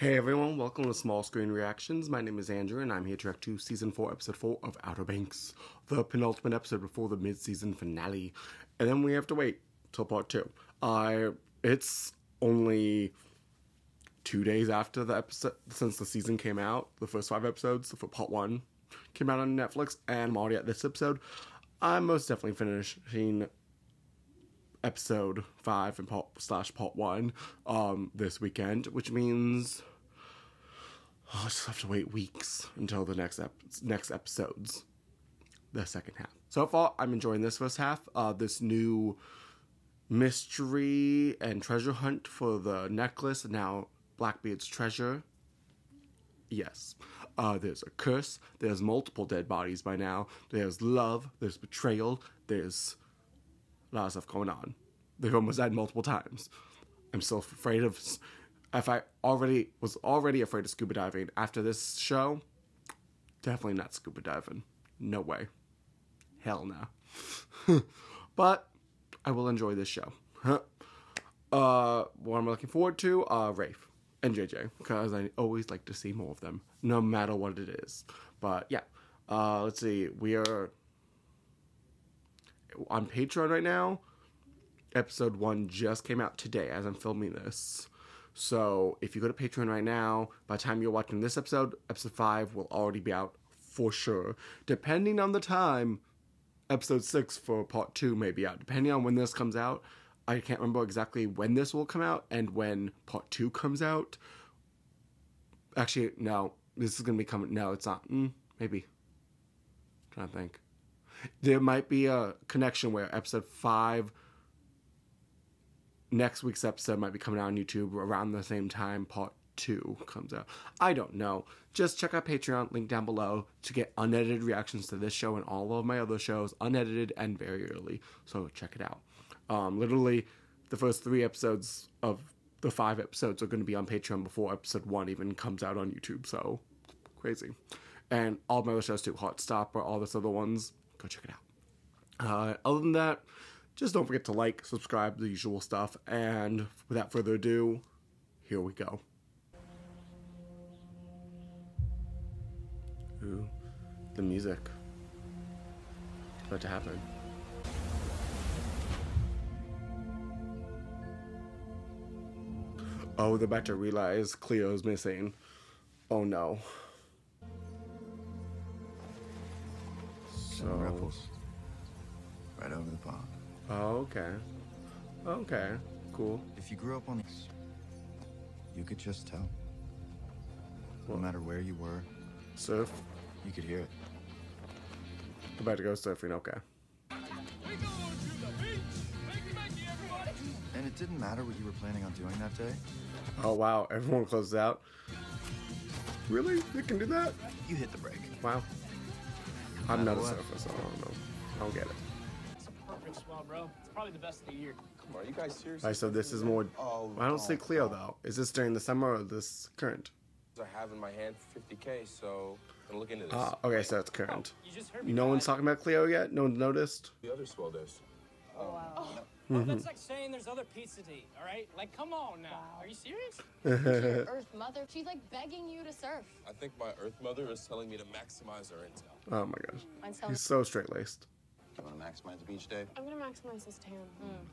Hey everyone, welcome to Small Screen Reactions. My name is Andrew and I'm here to react to Season 4, Episode 4 of Outer Banks, the penultimate episode before the mid-season finale. And then we have to wait till part 2. Uh, it's only two days after the episode, since the season came out, the first five episodes, for part 1 came out on Netflix, and I'm already at this episode. I'm most definitely finishing episode five and part slash part one um this weekend, which means I'll just have to wait weeks until the next ep- next episodes, the second half. So far, I'm enjoying this first half. Uh, this new mystery and treasure hunt for the necklace. Now Blackbeard's treasure. Yes. Uh, there's a curse. There's multiple dead bodies by now. There's love. There's betrayal. There's a lot of stuff going on. They've almost died multiple times. I'm still afraid of. If I already was already afraid of scuba diving after this show, definitely not scuba diving. No way. Hell no. but I will enjoy this show. uh, what I'm looking forward to, uh, Rafe and JJ, because I always like to see more of them, no matter what it is. But yeah, uh, let's see. We are on Patreon right now. Episode one just came out today as I'm filming this. So if you go to Patreon right now, by the time you're watching this episode, episode five will already be out for sure. Depending on the time, episode six for part two may be out. Depending on when this comes out, I can't remember exactly when this will come out and when part two comes out. Actually, no, this is gonna be coming. No, it's not. Mm, maybe. I'm trying to think. There might be a connection where episode five next week's episode might be coming out on YouTube around the same time part two comes out. I don't know. Just check out Patreon, link down below, to get unedited reactions to this show and all of my other shows, unedited and very early. So check it out. Um, literally, the first three episodes of the five episodes are going to be on Patreon before episode one even comes out on YouTube. So crazy. And all my other shows too, Hot Heartstopper, all this other ones, go check it out. Uh, other than that, just don't forget to like, subscribe, the usual stuff. And without further ado, here we go. Ooh, the music. What's about to happen? Oh, they're about to realize Cleo's missing. Oh no. So, Ripples. Right over the pond. Oh, okay. Okay, cool. If you grew up on this, you could just tell. What? No matter where you were, Surf. you could hear it. About to go surfing, okay. And it didn't matter what you were planning on doing that day. Oh wow, everyone closes out. Really? They can do that? You hit the brake. Wow. I'm not a Matter surfer, so I don't know. I don't get it. It's a perfect swell, bro. It's probably the best of the year. Come on, you guys serious? Alright, so this is more. Oh, I don't see oh, Cleo oh. though. Is this during the summer or this current? I have in my hand 50k, so I'm gonna look into this. Ah, okay, so it's current. You just heard me. No one's talking about Cleo yet? No one's noticed? the other swell days. Oh, that's like saying there's other pizza to eat, all right? Like, come on now. Are you serious? Earth Mother, she's like begging you to surf. I think my Earth Mother is telling me to maximize our intel. Oh my gosh. Mine's He's so straight laced. You want to maximize the beach day? I'm gonna maximize this tan.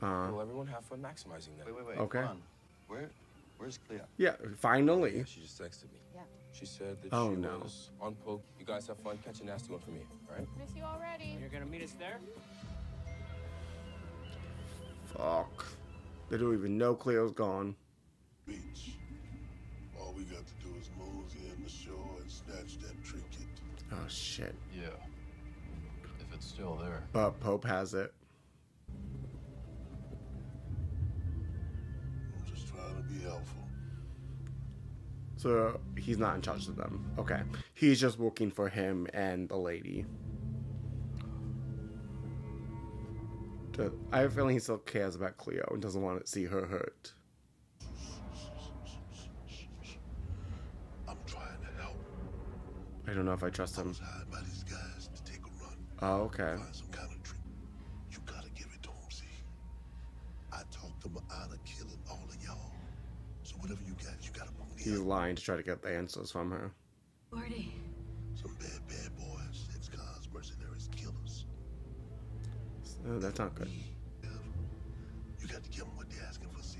Uh, Well, everyone have fun maximizing that. Wait, wait, wait. Okay. On. Where, where's Cleo? yeah, finally. She just texted me. Yeah. She said that Oh, she no. was on poke. You guys have fun. Catch a nasty one for me, all right? Miss you already. You're gonna meet us there? Fuck. They don't even know Cleo's gone. beach. All we got to do is mosey in the shore and snatch that trinket. Oh shit. Yeah. If it's still there. But Pope has it. I'm just trying to be helpful. So he's not in charge of them. Okay. He's just working for him and the lady. I have a feeling he still cares about Cleo and doesn't want to see her hurt. I'm trying to help. I don't know if I trust him. Oh, okay. He's lying to try to get the answers from her. Gordy. Uh, that's not good. You got to give them what they're asking for, see?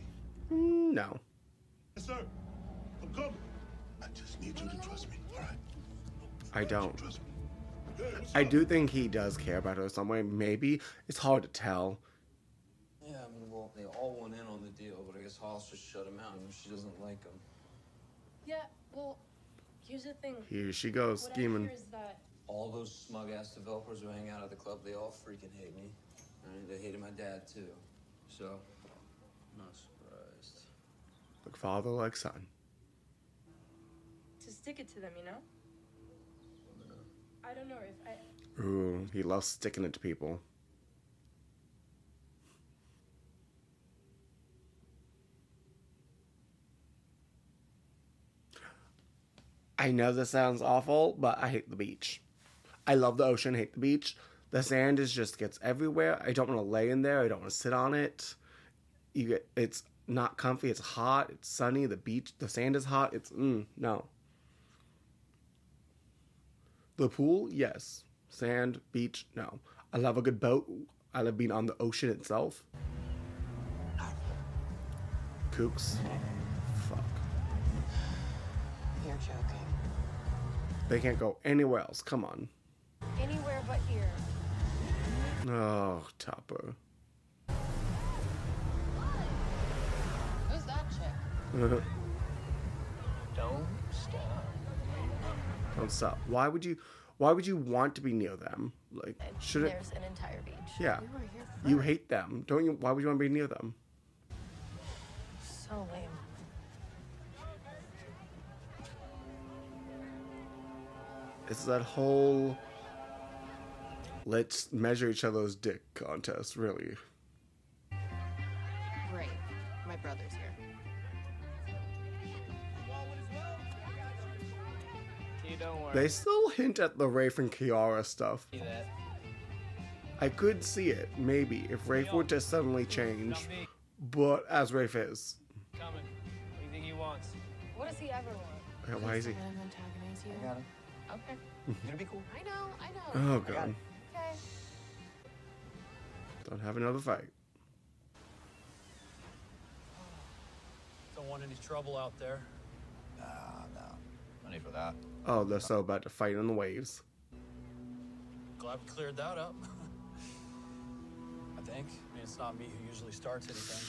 Mm, no. Yes, sir. I'm coming. I just need you to trust me, all right? I don't. Trust me. I do think he does care about her some way. Maybe. It's hard to tell. Yeah, I mean, well, they all went in on the deal, but I guess Hollis just shut him out. and she doesn't like him. Yeah, well, here's the thing. Here she goes, What I scheming. hear is that All those smug ass developers who hang out at the club, they all freaking hate me. I they hated my dad too. So, I'm not surprised. Like father, like son. to stick it to them, you know? I don't know if I. Ooh, he loves sticking it to people. I know this sounds awful, but I hate the beach. I love the ocean, hate the beach. The sand is just gets everywhere. I don't want to lay in there. I don't want to sit on it. You get it's not comfy. It's hot. It's sunny. The beach, the sand is hot. It's mm, no. The pool, yes. Sand, beach, no. I love a good boat. I love being on the ocean itself. Kooks. Fuck. You're joking. They can't go anywhere else. Come on. anywhere but here. Oh, Topper. Who's that chick? Uh-huh. Don't stop. Don't stop. Why would you? Why would you want to be near them? Like, shouldn't? There's an entire beach. Yeah. We You hate them, don't you? Why would you want to be near them? So lame. It's that whole let's measure each other's dick contest, really. Great. My brother's here. Don't worry. They still hint at the Rafe and Kiara stuff. See that. I could see it, maybe, if Rafe were to suddenly change. But as Rafe is. Coming. What do you think he wants? What does he ever want? Yeah, Why is he? Let him antagonize you. I got it. Okay. You gonna be cool? I know, I know. Oh, God. Okay. Don't have another fight. Don't want any trouble out there. Nah, no. No need for that. Oh, they're so about to fight in the waves. Glad we cleared that up. I think. I mean, it's not me who usually starts anything.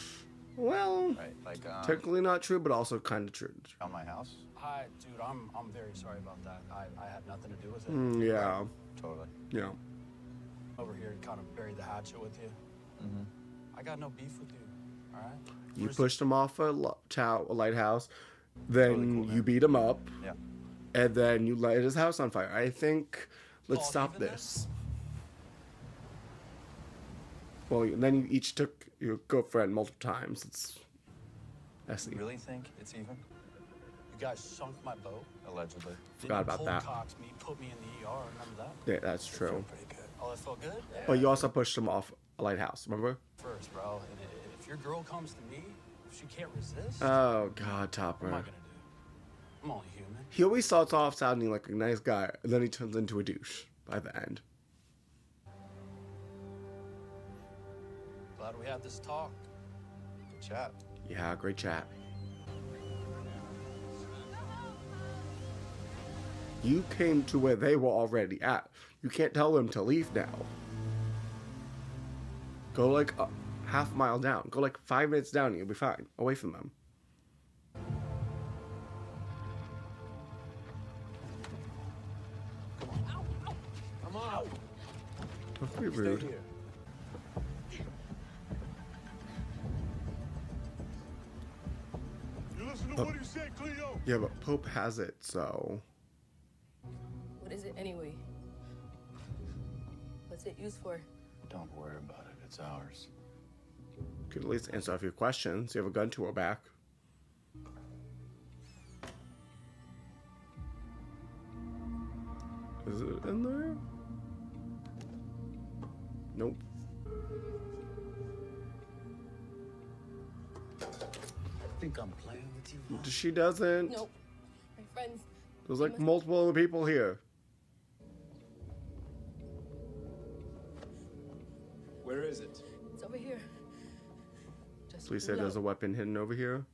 Well, Right, like, um, technically not true, but also kind of true. on my house? Hi, dude. I'm I'm very sorry about that. I, I had nothing to do with it. Mm, yeah, Totally. yeah. Over here to kind of bury the hatchet with you. Mm-hmm. I got no beef with you. All right. You Where's- pushed him off a, lo- tow- a lighthouse, then Totally cool, you beat him up, Yeah. and then you light his house on fire. I think let's All stop even then? this. Well, and then you each took your girlfriend multiple times. It's messy. You really think it's even? You guys sunk my boat. Allegedly. Forgot Then about that. me, put me in the ER. That? Yeah, that's true. Oh, that felt good. Yeah. But you also pushed him off a lighthouse. Remember? First, bro. And if your girl comes to me, if she can't resist, Oh God, what am I gonna do? I'm only human. He always starts off sounding like a nice guy, and then he turns into a douche by the end. Glad we had this talk. Good chat. Yeah, great chat. You came to where they were already at. You can't tell them to leave now. Go like a half mile down. Go like five minutes down, and you'll be fine. Away from them. Come on. Don't be rude. You listen to oh. what he said, Cleo? Yeah, but Pope has it, so What is it anyway? What's it used for? Don't worry about it. It's ours. you could at least answer a few questions. You have a gun to her back. Is it in there? Nope. I think I'm playing with you? She doesn't. Nope. My friends. There's like multiple other people here. Is it? It's over here. Just Please say there's a weapon hidden over here.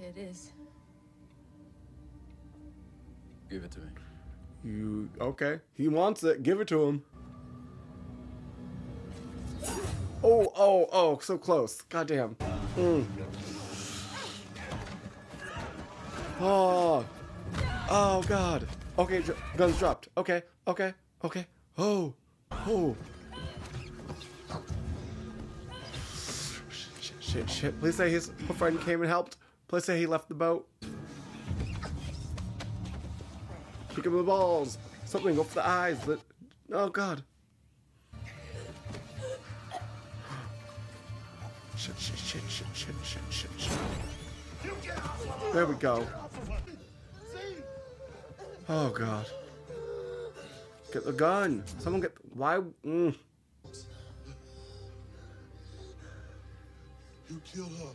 It is. Give it to me. You okay? He wants it. Give it to him. Oh, oh, oh! So close. Goddamn. Mm. Oh, oh God. Okay, dr- guns dropped. Okay, okay, okay. Oh, oh. Shit, shit. Please say his friend came and helped. Please say he left the boat. Pick him the balls. Something off the eyes. But oh god. Shit, shit, shit, shit, shit, shit, shit, shit. There we go. Oh god. Get the gun. Someone get. Why? Mm. You killed her.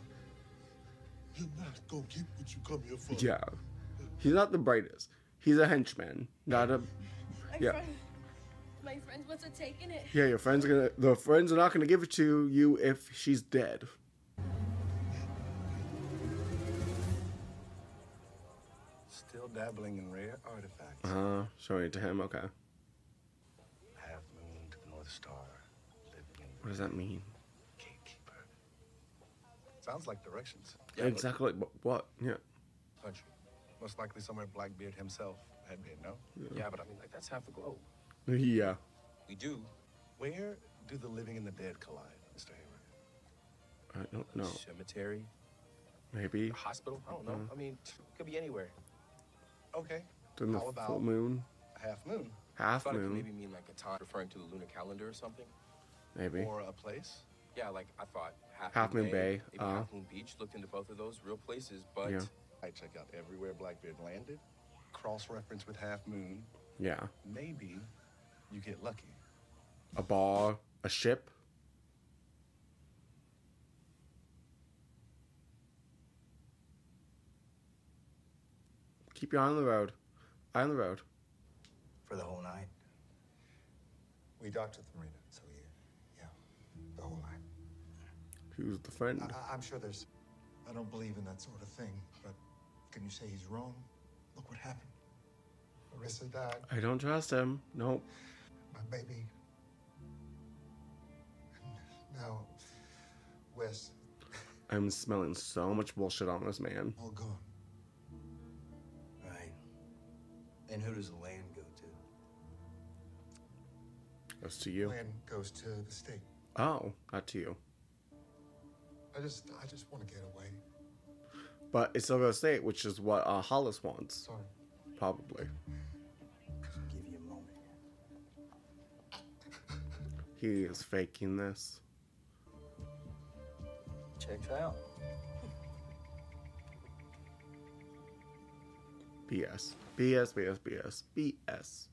You're not gonna keep what you come here for. Yeah. He's not the brightest. He's a henchman, not a. My Yeah. friend. My friends must have taken it. Yeah, your friend's gonna. The friends are not gonna give it to you if she's dead. Still dabbling in rare artifacts. Uh, showing it to him. Okay. Half moon to the North Star. Living in What does that mean? Gatekeeper. Sounds like directions. Yeah, exactly. What? what? Yeah. Country. Most likely somewhere Blackbeard himself had been, no? Yeah, but I mean, like, that's half the globe. Yeah. We do. Where do the living and the dead collide, Mr. Heyward? I don't know. Cemetery, Maybe. a hospital. I don't know. Mhm. I mean, it could be anywhere. Okay. During the How about full moon. half moon? I Half thought it could moon. maybe mean like a time referring to the lunar calendar or something. Maybe. Or a place? Yeah, like I thought Half, Half Moon Bay, maybe uh. Half Moon Beach. Looked into both of those real places, but Yeah. I check out everywhere Blackbeard landed. Cross reference with half moon. Yeah. Maybe you get lucky. A bar. A ship. Keep your eye on the road. Eye on the road. For the whole night? We docked at the marina, Who's the friend? I, I'm sure there's. I don't believe in that sort of thing, but can you say he's wrong? Look what happened. Marissa died. I don't trust him. Nope. My baby. And now, Wes, I'm smelling so much bullshit on this man. all gone. Right. And who does the land go to? Goes to you. The Land goes to the state. Oh, not to you. I just, I just want to get away. But it's still gonna stay, which is what uh, Hollis wants. Sorry. Probably. Give you a moment. He is faking this. Checks out. BS. BS, BS, BS, BS.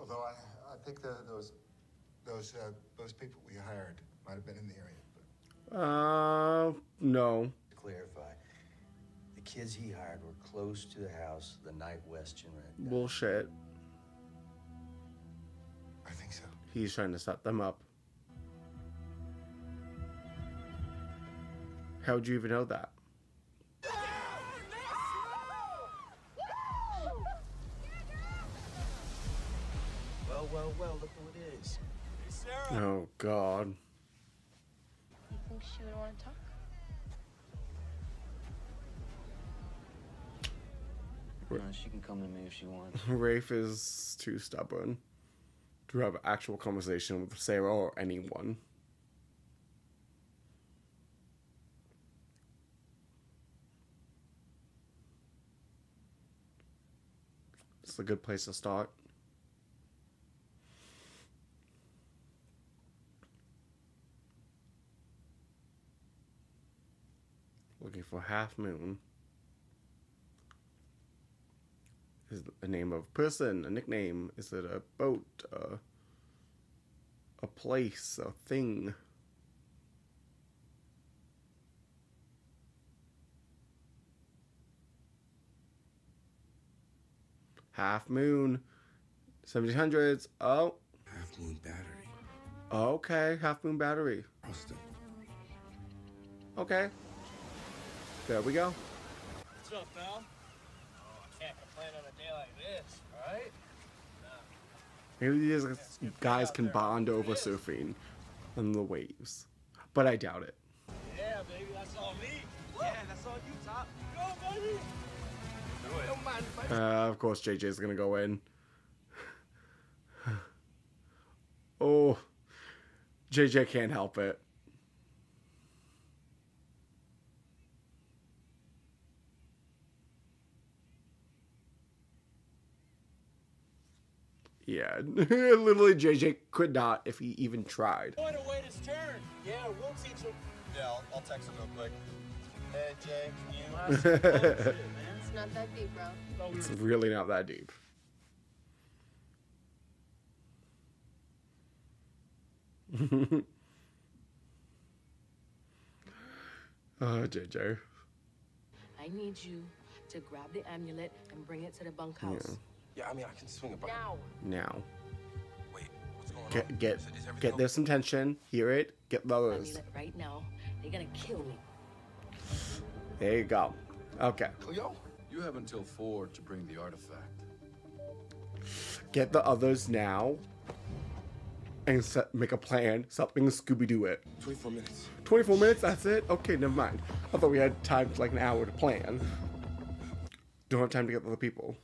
Although I, I think the, those, those, uh, those people we hired might have been in the area. Uh, no. To clarify, the kids he hired were close to the house the night Weston ran. Bullshit. I think so. He's trying to set them up. How'd you even know that? Well, well, well, look who it is. Oh, God. You think she would want to talk? No, she can come to me if she wants. Rafe is too stubborn to have an actual conversation with Sarah or anyone. It's a good place to start. for half moon is a name of person, a nickname? Is it a boat, a, a place, a thing? Half moon, 1700s. Oh. Half moon battery. Okay, half moon battery. Austin. Okay. There we go. What's up, pal? Oh, I can't complain on a day like this, right? Maybe these guys can bond over surfing and the waves. But I doubt it. Yeah, baby, that's all me. Yeah, that's all you, Top. Go, baby. Do it. Don't mind, baby. Uh, of course, JJ's gonna go in. oh, JJ can't help it. Yeah, literally, JJ could not if he even tried. Boy to wait his turn. Yeah, we'll teach him. Yeah, I'll, I'll text him real quick. Hey, Jay, can you... Well, that's some bullshit, man. It's not that deep, bro. It's really not that deep. Uh, oh, JJ. I need you to grab the amulet and bring it to the bunkhouse. Yeah, I mean, I can swing it, but... Now. Now, Wait, what's going on? get get Is- is everything get there's some tension. Hear it. Get those. Right now. They're gonna kill me. There you go. Okay. Oh, yo, You have until four to bring the artifact. Get the others now. And set, make a plan. Something Scooby Doo it. 24 minutes. 24 minutes, that's it? Okay, never mind. I thought we had time for like an hour to plan. Don't have time to get the other people.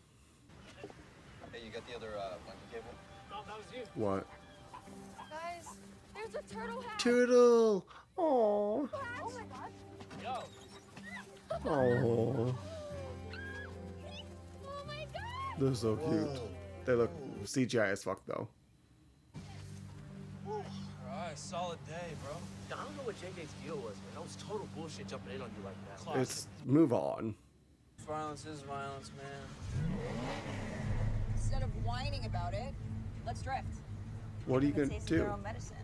What? Guys, there's a turtle hat. Turtle! Oh. Oh my god. Yo, Oh. Oh my god. They're so cute. They look CGI as fuck though. all right, solid day, bro. I don't know what JJ's deal was, man. That was total bullshit jumping in on you like that. It's move on. Violence is violence, man. Instead of whining about it, let's drift. What are you Give them gonna a their do? own medicine.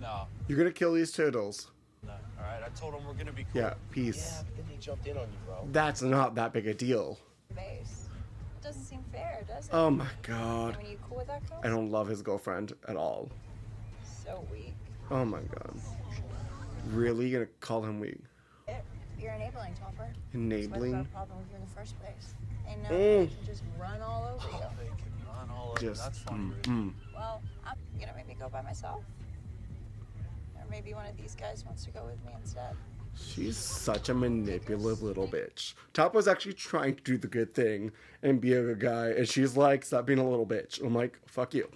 No, You're gonna kill these turtles. no. All right, I told him we're gonna be cool. Yeah, peace. Yeah, but then they jumped in on you, bro. That's not that big a deal. Base. It doesn't seem fair, does it? Oh my god. I mean, you cool with that, Kyle? I don't love his girlfriend at all. So weak. Oh my god. Really? You're gonna call him weak? It, you're enabling, Topper. That's why we Enabling? problem with you in the first place. And now Mm. they can just run all over you. They can run all over. Just That's funny. mm, mm. Well, I'm gonna maybe go by myself. Or maybe one of these guys wants to go with me instead. She's such a manipulative little bitch. Topper's actually trying to do the good thing and be a good guy, and she's like, stop being a little bitch. I'm like, fuck you.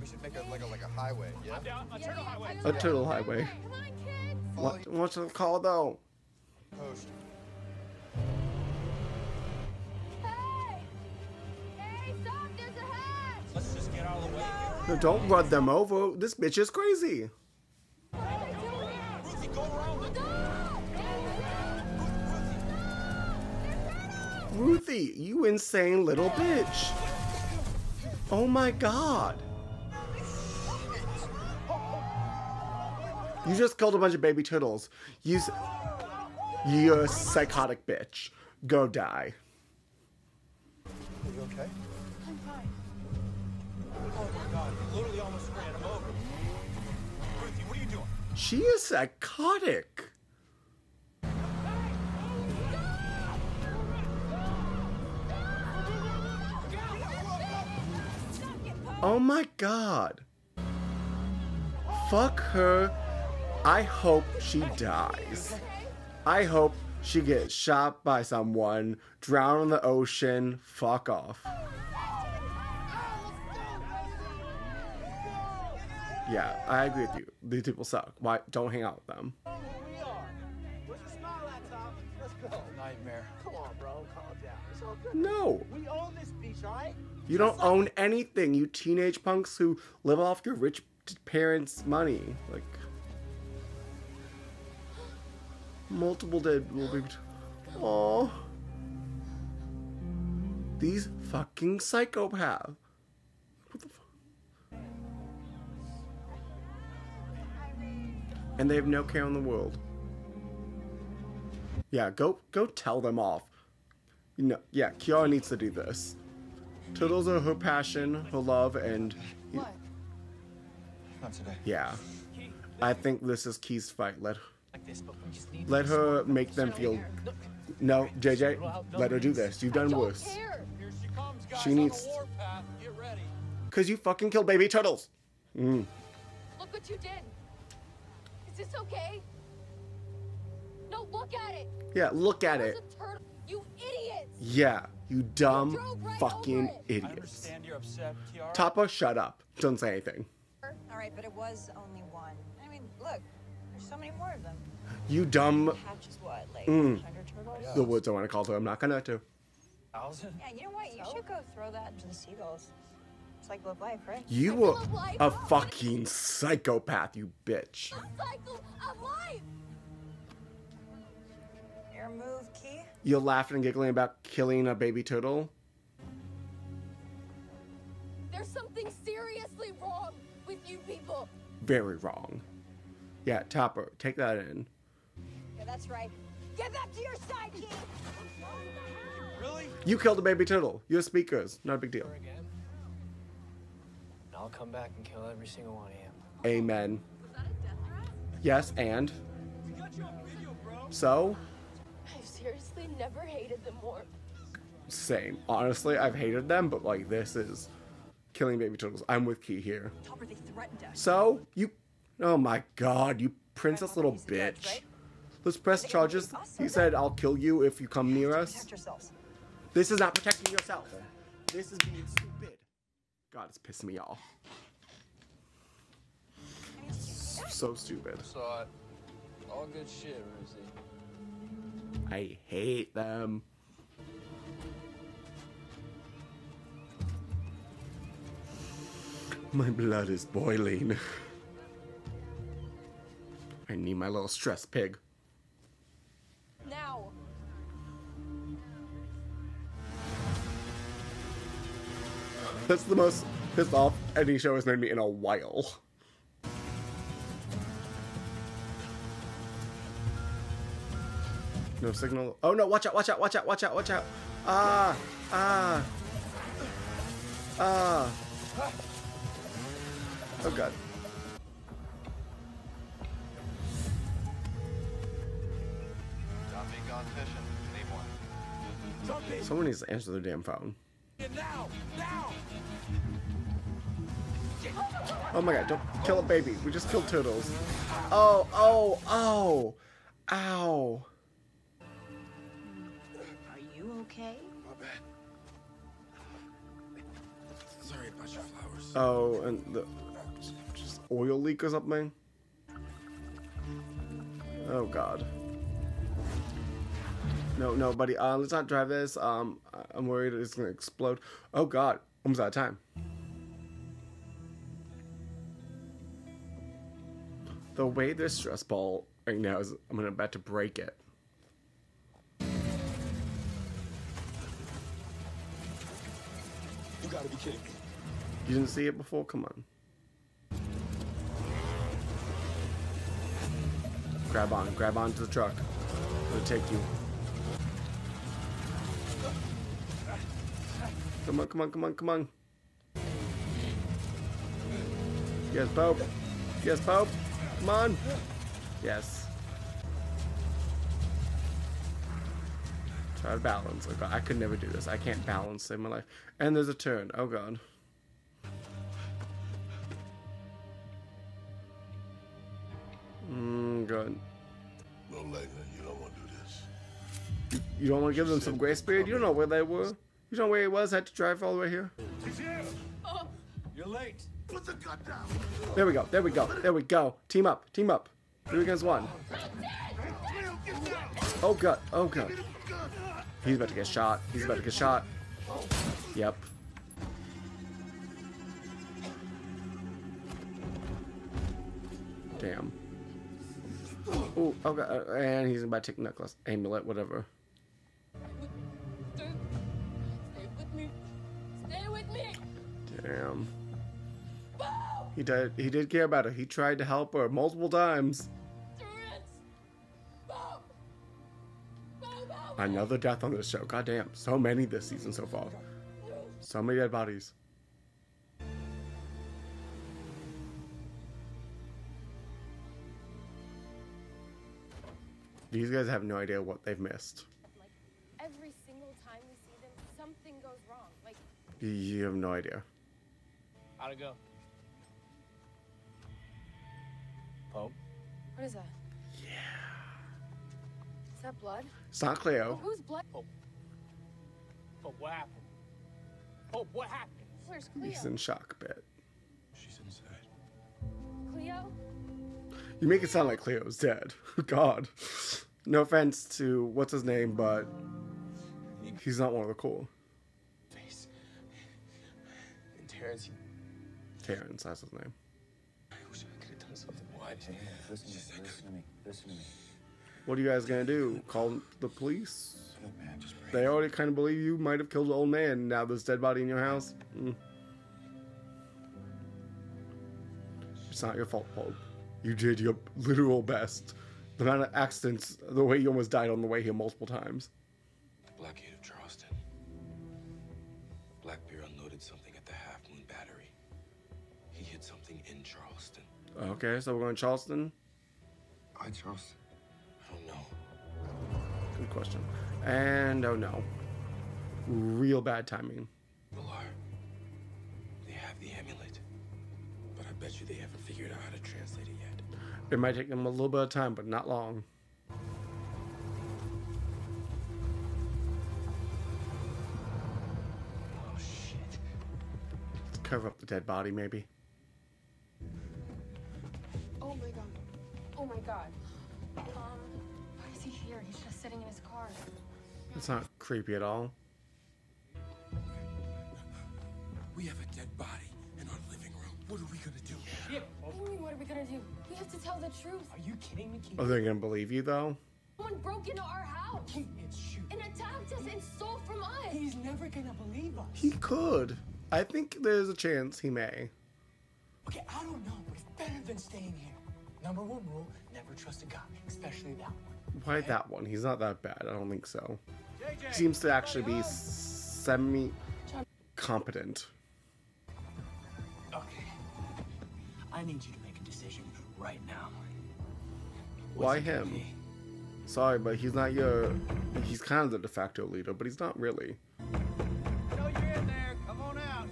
We should make it like a, like a highway, yeah? Down a turtle highway. A turtle highway. Come on, kids. What, what's it called though? Post. No, don't run them over. This bitch is crazy. Ruthie, you insane little bitch. Oh my god. You just killed a bunch of baby turtles. You, you're a psychotic bitch. Go die. Are you okay? She is psychotic. Oh my god. Fuck her. I hope she dies. I hope she gets shot by someone, drown in the ocean, fuck off. Yeah, I agree with you. These people suck. Why don't hang out with them? We are. Where's your smile at, Top? Let's go. Nightmare. Come on, bro. Calm down. It's all good. No. We own this beach, all right? You don't own anything, you teenage punks who live off your rich parents' money. Like multiple dead will be. Oh, these fucking psychopaths. And they have no care in the world. Yeah, go go tell them off. You know, yeah, Kiara needs to do this. Turtles are her passion, her love, and What? Not today. yeah. I think this is Kie's fight. Let Like this, but we just need let her make them feel. No, JJ, let her do this. You've done worse. Here. Here she comes, guys. She on needs- the warpath. Get ready. Cause you fucking killed baby turtles. Mm. Look what you did. Is this okay? No, look at it. Yeah, look at it. You idiots. Yeah, you dumb drove right fucking over. I idiots. understand you're upset, Kiara. Topper, shut up. Don't say anything. All right, but it was only one. I mean, look, there's so many more of them. You dumb. Patch what, like Mm. turtles? The woods I want to call to. I'm not gonna to. Thousand? Yeah, you know what? You should go throw that to the seagulls. It's like live life, right? You I were a fucking psychopath, you bitch. The cycle of life. Your move, Kie. You're laughing and giggling about killing a baby turtle. There's something seriously wrong with you people. Very wrong. Yeah, Topper, take that in. Yeah, that's right. Get back to your side, Kie. Really? You killed a baby turtle. Your speakers, not a big deal. Again. And I'll come back and kill every single one of you. Amen. Yes, and We got you on video, bro. so I've seriously never hated them more. same. Honestly, I've hated them, but like this is killing baby turtles. I'm with Kie here. Topper, they threatened us. So you, oh my God, you princess little He's a judge, bitch. right? Let's press charges. He said, "I'll kill you if you come near us." This is not protecting yourself. This is being stupid. God, it's pissing me off. So stupid. Saw it. All good shit, Rosie. I hate them. My blood is boiling. I need my little stress pig. Now. That's the most pissed off any show has made me in a while. No signal. Oh no, watch out, watch out, watch out, watch out, watch out. Ah, ah. Ah. Oh god. Not being gone fishing anymore. Someone needs to answer their damn phone. Now! Now! Oh my god, don't kill a baby. We just killed turtles. Oh, oh, oh. Ow. Are you okay? My bad. Sorry about your flowers. Oh, and the just oil leak or something. Oh god. No, no, buddy. Uh, let's not drive this. Um, I'm worried it's gonna explode. Oh god, almost out of time. The way this stress ball right now is, I'm gonna about to break it. You gotta be kidding me. You didn't see it before? Come on. Grab on, grab on to the truck. It'll take you. Come on, come on, come on, come on. Yes, Pope. Yes, Pope. Come on. Yes. Try to balance. Oh God, I could never do this. I can't balance in my life. And there's a turn. Oh God. Mm, good. No, Layla, you don't want to do this. You don't want to give them some grace period? You don't know where they were. You don't know where he was. I Had to drive all the way here. He's here. You're late. Put the gun down. There we go. There we go. There we go. Team up. Team up. Three against one. Cleo, get down. Oh god. Oh god. Get him the gun. He's about to get shot. He's about to get shot. Yep. Damn. Ooh, oh god. uh, And he's about to take necklace, amulet, whatever. Stay with me. Stay with me. Damn. He did. He did care about her. He tried to help her multiple times. Another death on this show. God damn. So many this season so far. So many dead bodies. These guys have no idea what they've missed. Every single time we see them, something goes wrong. Like, You have no idea. How'd it go? Pope? what is that? Yeah. Is that blood? It's not Cleo. Who's blood? Pope, what happened? Pope, what happened? Where's Cleo? He's in shock a bit. She's inside. Cleo? You make it sound like Cleo's dead. God. No offense to what's his name, but he's not one of the cool. Face. And Terrence, he, Terrence, that's his name. I wish I could have done something. Why did Hey, listen to me. Listen to me. Listen to me. What are you guys gonna do? Call the police? Look, man, just breathe. They already kind of believe you might have killed the old man. Now there's a dead body in your house. Mm. It's not your fault, Paul. You did your literal best. The amount of accidents, the way you almost died on the way here multiple times. Okay, so we're going Charleston. Why Charleston? Oh, I don't know. Good question. And oh no, real bad timing. Millar. They have the amulet. But I bet you they haven't figured out how to translate it yet. It might take them a little bit of time, but not long. Oh, shit. Cover up the dead body, maybe. Oh my god. Oh my god. Um, why is he here? He's just sitting in his car. It's not creepy at all. We have a dead body in our living room. What are we gonna do? What do you mean, what are we gonna do? We have to tell the truth. Are you kidding me? Keep Are they gonna believe you though? Someone broke into our house Keep it shoot. and attacked us and stole from us. He's never gonna believe us. He could. I think there's a chance he may. Okay, I don't know, but it's better than staying here. Number one rule, never trust a guy, especially that one. Why that one? He's not that bad. I don't think so. He seems to actually be semi competent. Okay. I need you to make a decision right now. Why What's gonna him? Sorry, but he's not your. He's kind of the de facto leader, but he's not really. know you're in there. Come on out.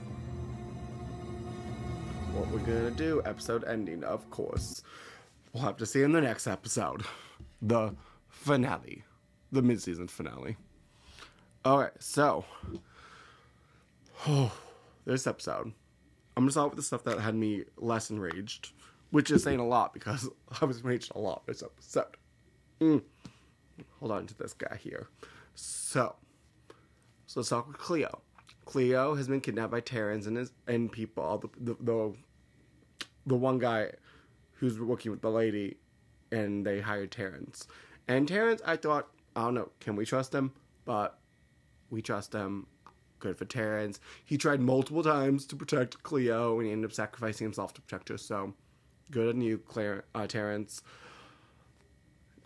What we're gonna do, episode ending, of course. We'll have to see in the next episode. The finale. The mid season finale. Alright, so. Oh, this episode. I'm gonna start with the stuff that had me less enraged, which is saying a lot because I was enraged a lot this episode. Mm. Hold on to this guy here. So, so let's talk with Cleo. Cleo has been kidnapped by Terrence and his and people. The, the the the one guy who's working with the lady, and they hired Terrence. And Terrence, I thought, I don't know, can we trust him? But we trust him. Good for Terrence. He tried multiple times to protect Cleo, and he ended up sacrificing himself to protect her. So, good on you, Claire, uh, Terrence.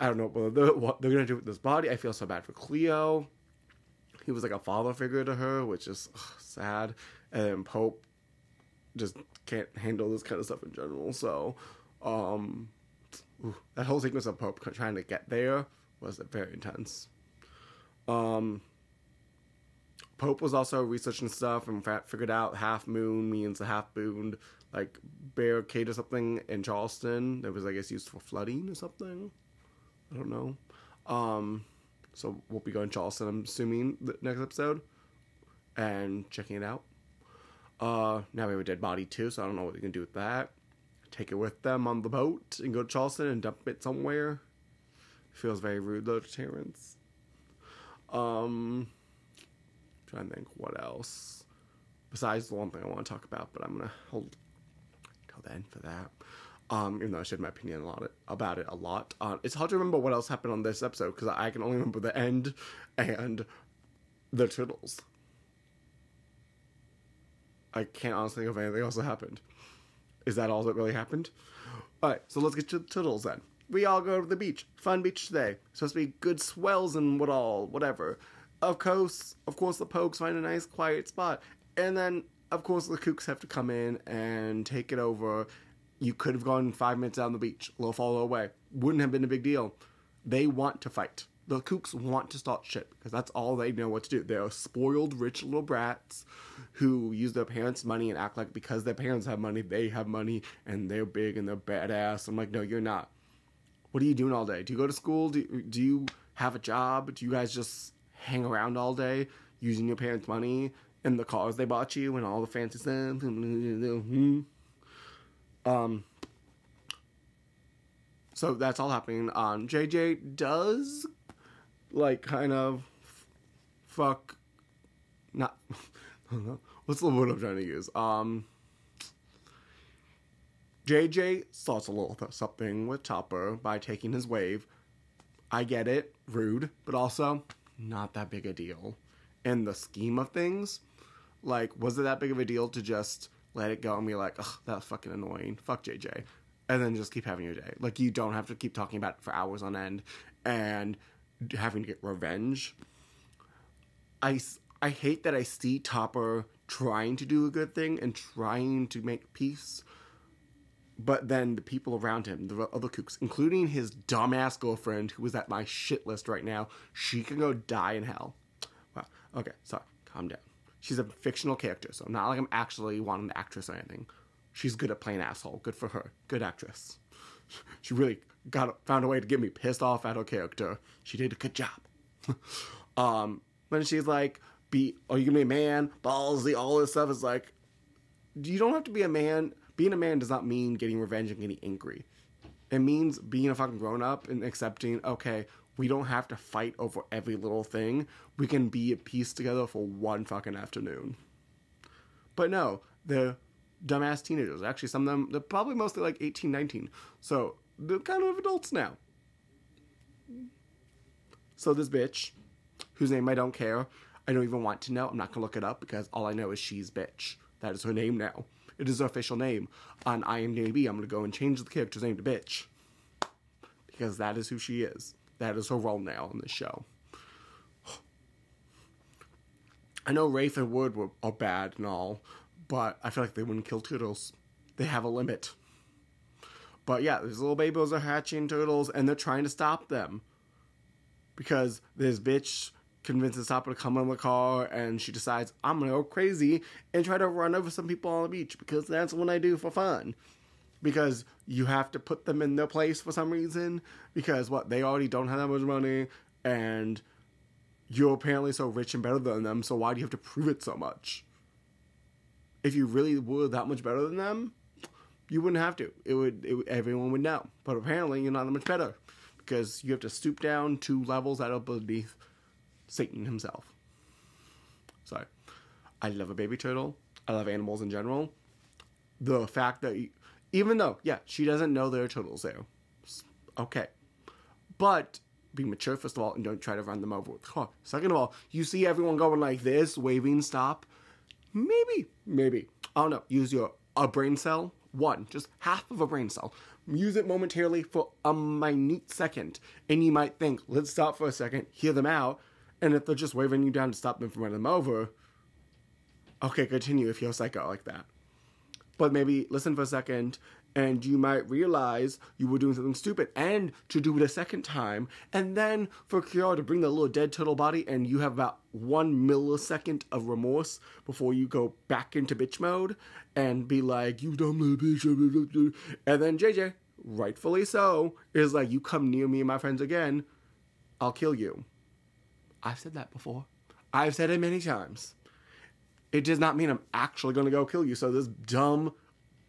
I don't know what they're, gonna do with this body. I feel so bad for Cleo. He was like a father figure to her, which is ugh, sad. And Pope just can't handle this kind of stuff in general. So, um, ooh, that whole sequence of Pope trying to get there was very intense. Um, Pope was also researching stuff and figured out half moon means a half moon like barricade or something in Charleston that was I guess used for flooding or something. I don't know. Um, so we'll be going to Charleston, I'm assuming, the next episode, and checking it out. Uh, now we have a dead body too, so I don't know what they can do with that. Take it with them on the boat and go to Charleston and dump it somewhere. Feels very rude though to Terrence. Um, trying to think what else besides the one thing I want to talk about, but I'm gonna hold till then for that. Um, even though I shared my opinion a lot about it a lot. Uh, it's hard to remember what else happened on this episode because I can only remember the end and the turtles. I can't honestly think of anything else that happened. Is that all that really happened? Alright, so let's get to the turtles then. we all go to the beach. Fun beach today. Supposed to be good swells and what all, whatever. Of course, of course, the Pogues find a nice quiet spot, and then of course the Kooks have to come in and take it over. You could have gone five minutes down the beach, a little farther away. Wouldn't have been a big deal. They want to fight. The Kooks want to start shit because that's all they know what to do. They're spoiled, rich little brats who use their parents' money and act like because their parents have money, they have money and they're big and they're badass. I'm like, no, you're not. What are you doing all day? Do you go to school? Do, do you have a job? Do you guys just hang around all day using your parents' money and the cars they bought you and all the fancy stuff? Um, so that's all happening. Um, JJ does like kind of fuck, not. What's the word I'm trying to use? Um, JJ starts a little something with Topper by taking his wave. I get it, rude, but also not that big a deal. In the scheme of things, like, was it that big of a deal to just let it go and be like, ugh, that's fucking annoying. Fuck JJ. And then just keep having your day. Like, you don't have to keep talking about it for hours on end and having to get revenge. I, I hate that I see Topper trying to do a good thing and trying to make peace. But then the people around him, the other kooks, including his dumbass girlfriend, who is at my shit list right now, she can go die in hell. Well, okay, sorry, calm down. She's a fictional character, so not like I'm actually wanting the actress or anything. She's good at playing asshole. Good for her. Good actress. She really got found a way to get me pissed off at her character. She did a good job. um, when she's like, "Be, are you gonna be a man? Ballsy, all this stuff is like, you don't have to be a man. Being a man does not mean getting revenge and getting angry. It means being a fucking grown up and accepting, okay, we don't have to fight over every little thing. We can be at peace together for one fucking afternoon. But no, they're dumbass teenagers. Actually, some of them, they're probably mostly like 18, 19. So they're kind of adults now. So this bitch, whose name I don't care, I don't even want to know. I'm not gonna look it up because all I know is she's bitch. That is her name now. It is her official name on IMDb. I'm gonna go and change the character's name to bitch because that is who she is. That is her role now in this show. I know Rafe and Wood were, are bad and all, but I feel like they wouldn't kill turtles. They have a limit. But yeah, these little babies are hatching turtles, and they're trying to stop them because this bitch convinces Topper to come in the car, and she decides I'm gonna go crazy and try to run over some people on the beach because that's what I do for fun. Because you have to put them in their place for some reason. Because what they already don't have that much money, and you're apparently so rich and better than them. So why do you have to prove it so much? If you really were that much better than them, you wouldn't have to. It would, it everyone would know. But apparently, you're not that much better because you have to stoop down two levels that are beneath Satan himself. So, I love a baby turtle. I love animals in general. The fact that, you, even though, yeah, she doesn't know there are turtles there. Okay. But be mature, first of all, and don't try to run them over with car. Second of all, you see everyone going like this, waving stop. Maybe, maybe. I don't know. Use your a brain cell. One, just half of a brain cell. Use it momentarily for a minute second. And you might think, let's stop for a second, hear them out. And if they're just waving you down to stop them from running them over, okay, continue if you're psycho like that. But maybe listen for a second and you might realize you were doing something stupid and to do it a second time and then for Kiara to bring the little dead turtle body and you have about one millisecond of remorse before you go back into bitch mode and be like you dumb little bitch and then JJ rightfully so is like you come near me and my friends again I'll kill you. I've said that before. I've said it many times. It does not mean I'm actually going to go kill you so this dumb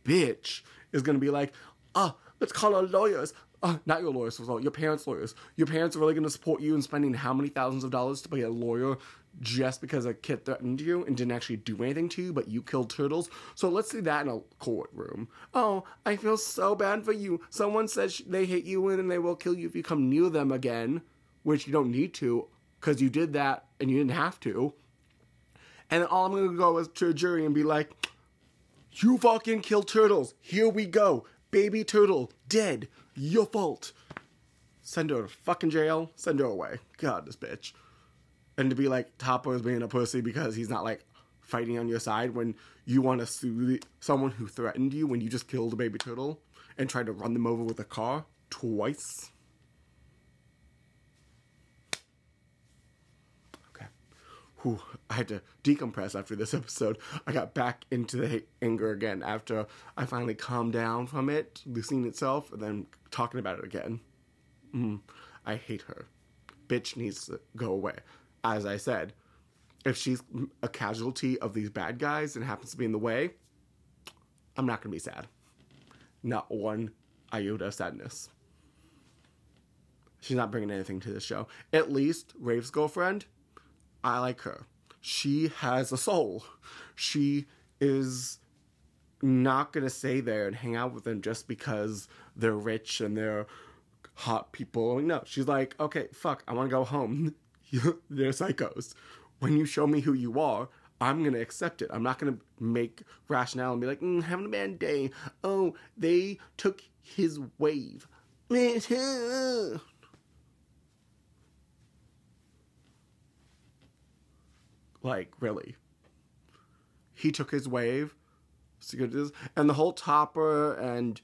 bitch is going to be like, ah, oh, let's call our lawyers. Uh, not your lawyers, well, your parents' lawyers. Your parents are really going to support you in spending how many thousands of dollars to pay a lawyer just because a kid threatened you and didn't actually do anything to you, but you killed turtles. So let's see that in a courtroom. Oh, I feel so bad for you. Someone says they hate you and they will kill you if you come near them again, which you don't need to because you did that and you didn't have to. And all I'm going to go is to a jury and be like, you fucking killed turtles. Here we go. Baby turtle, dead. Your fault. send her to fucking jail, send her away. God, this bitch. And to be like Topper is being a pussy because he's not like fighting on your side when you want to sue someone who threatened you when you just killed a baby turtle and tried to run them over with a car twice. Whew, I had to decompress after this episode. I got back into the anger again after I finally calmed down from it, the scene itself, and then talking about it again. Mm, I hate her. Bitch needs to go away. As I said, if she's a casualty of these bad guys and happens to be in the way, I'm not going to be sad. Not one iota sadness. She's not bringing anything to the show. At least Rafe's girlfriend, I like her. She has a soul. She is not going to stay there and hang out with them just because they're rich and they're hot people. No, she's like, okay, fuck, I want to go home. they're psychos. When you show me who you are, I'm gonna accept it. I'm not gonna make rationale and be like, mm, having a bad day. Oh, they took his wave. like, really? He took his wave. And the whole Topper and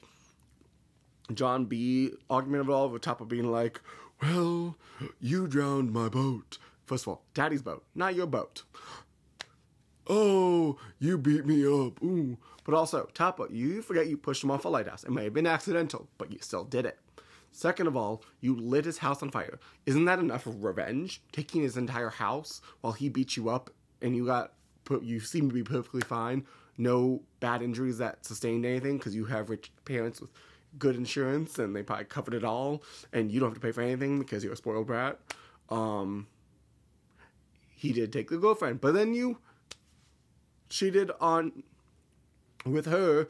John B argument of it all, with Topper being like, well, you drowned my boat. First of all, daddy's boat, not your boat. Oh, you beat me up. Ooh. But also, Topper, you forget you pushed him off a lighthouse. It may have been accidental, but you still did it. Second of all, you lit his house on fire. Isn't that enough of revenge? Taking his entire house while he beat you up and you got put you seem to be perfectly fine. No bad injuries that sustained anything because you have rich parents with good insurance and they probably covered it all and you don't have to pay for anything because you're a spoiled brat. Um he did take the girlfriend, but then you cheated on with her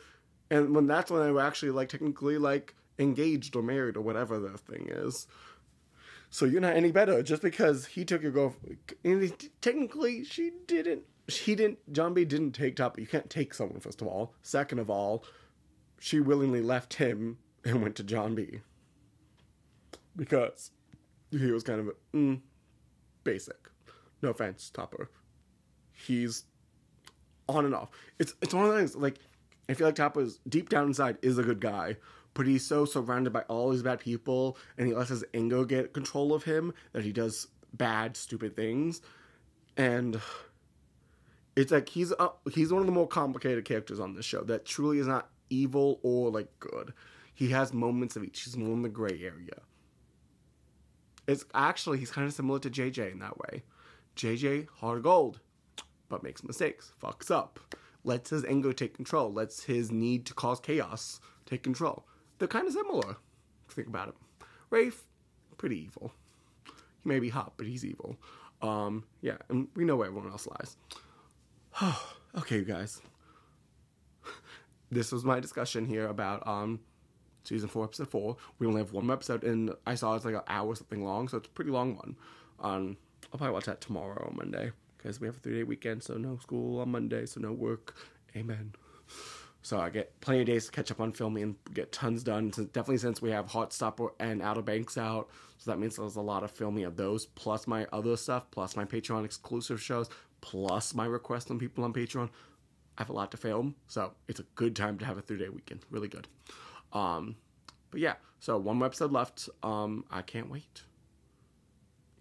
and when that's when were actually like technically like engaged or married or whatever the thing is. So you're not any better just because he took your girlfriend. Technically, she didn't. He didn't. John B didn't take top. You can't take someone first of all. Second of all, she willingly left him and went to John B. Because he was kind of mm, basic. No offense, Topper. He's on and off. It's it's one of things like I feel like Topper's deep down inside is a good guy, but he's so surrounded by all these bad people and he lets his ego get control of him that he does bad, stupid things. And it's like he's uh, he's one of the more complicated characters on this show that truly is not evil or like good. He has moments of each. He's more in the gray area. It's actually he's kind of similar to JJ in that way. JJ hard gold, but makes mistakes, fucks up, lets his anger take control, lets his need to cause chaos take control. They're kind of similar. Think about it. Rafe, pretty evil. He may be hot, but he's evil. Um, yeah, and we know where everyone else lies. okay, you guys. this was my discussion here about um season four, episode four. We only have one episode, and I saw it's like an hour something long, so it's a pretty long one. Um, I'll probably watch that tomorrow on Monday because we have a three day weekend, so no school on Monday, so no work. Amen. So I get plenty of days to catch up on filming and get tons done. So definitely since we have Hot Heartstopper and Outer Banks out, so that means there's a lot of filming of those, plus my other stuff, plus my Patreon exclusive shows, plus my requests from people on Patreon. I have a lot to film, so it's a good time to have a three day weekend. Really good. Um, but yeah, so one website left. Um, I can't wait.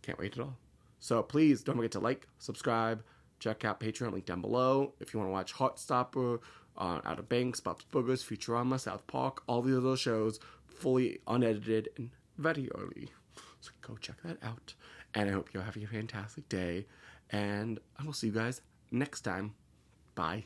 Can't wait at all. So please don't forget to like, subscribe, check out Patreon link down below. If you want to watch Heartstopper, uh, Outer Banks, Bob's Burgers, Futurama, South Park, all these other shows fully unedited and very early. So go check that out. And I hope you're having a fantastic day. And I will see you guys next time. Bye.